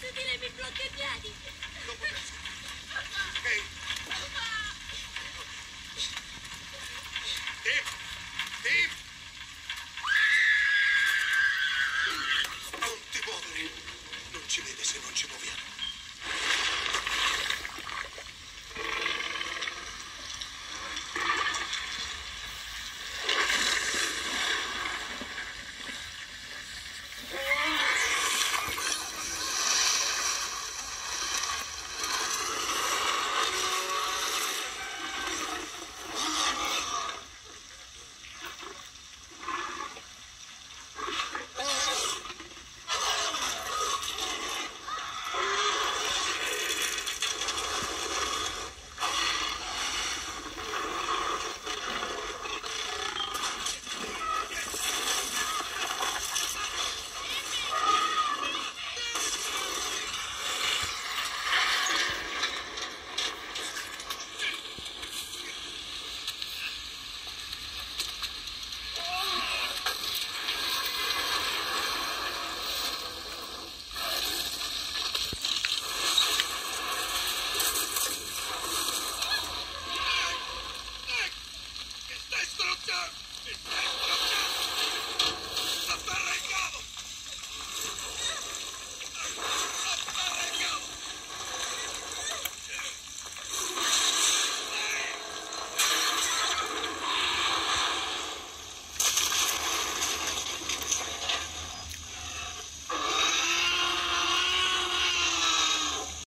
Posso dire mi blocchetti? Ehi! Hey.